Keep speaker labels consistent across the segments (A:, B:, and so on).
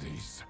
A: Bodies.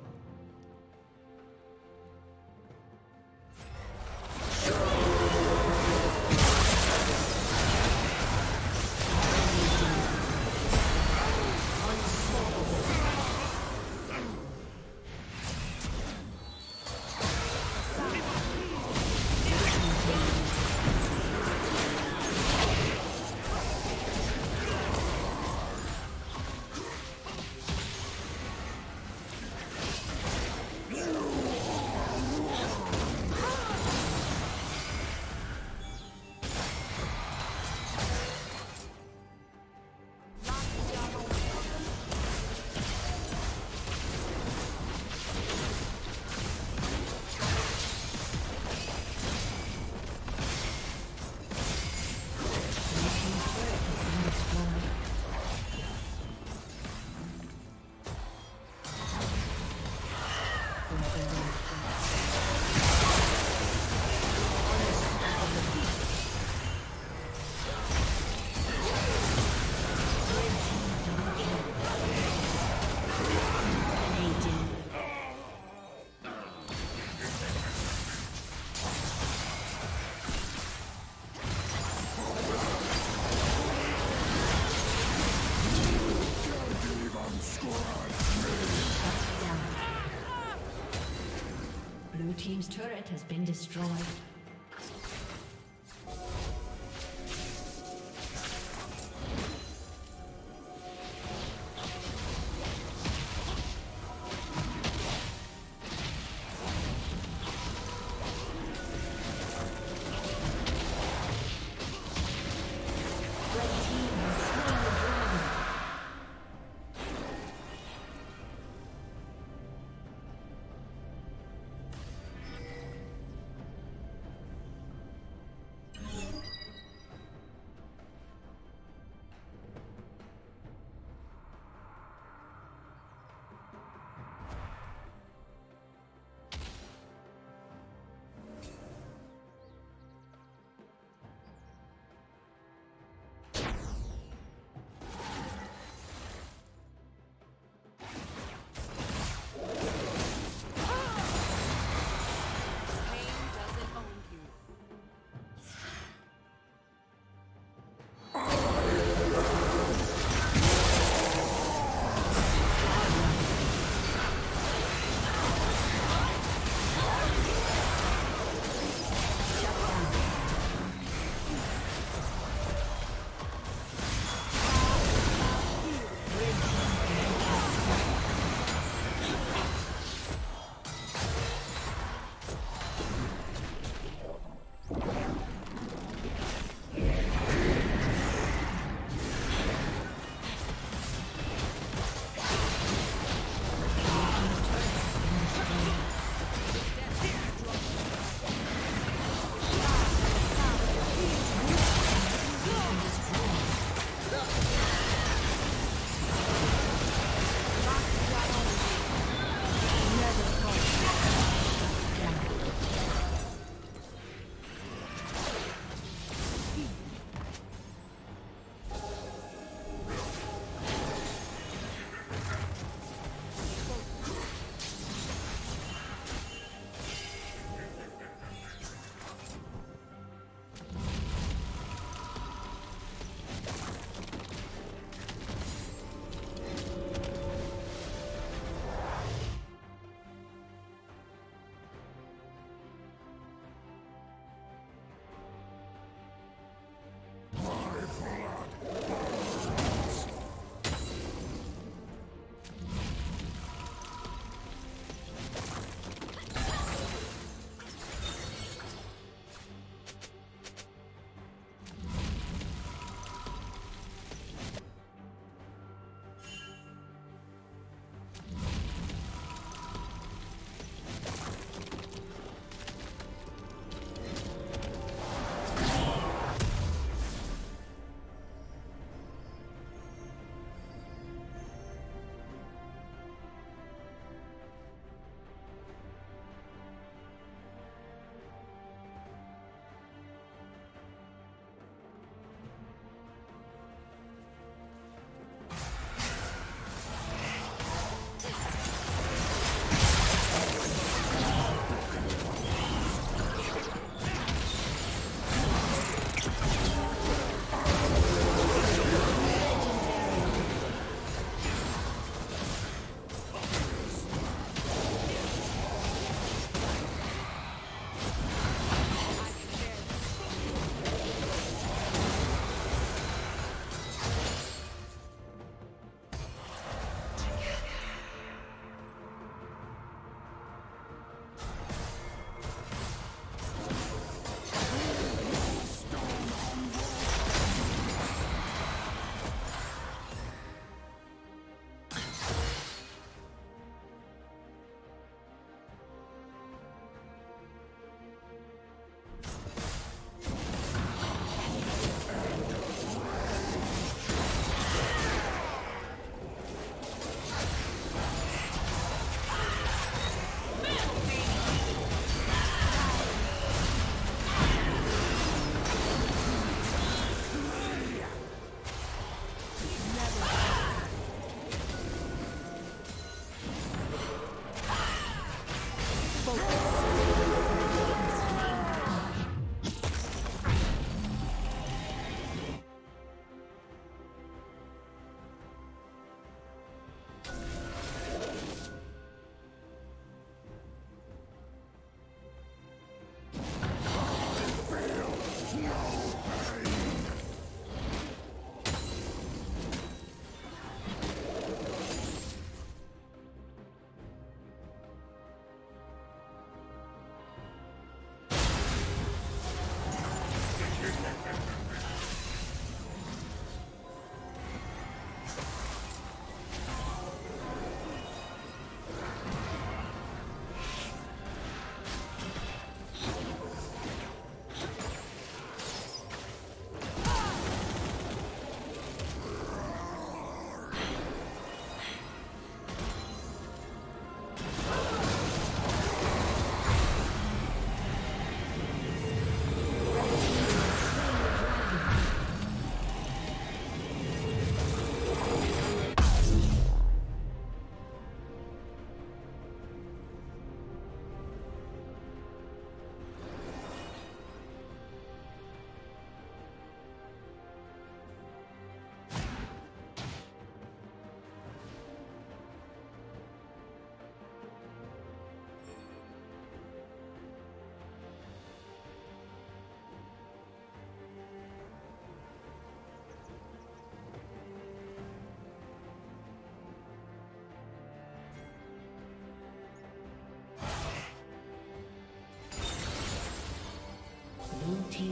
B: Has been destroyed.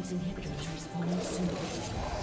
B: Team's inhibitor is respawning soon.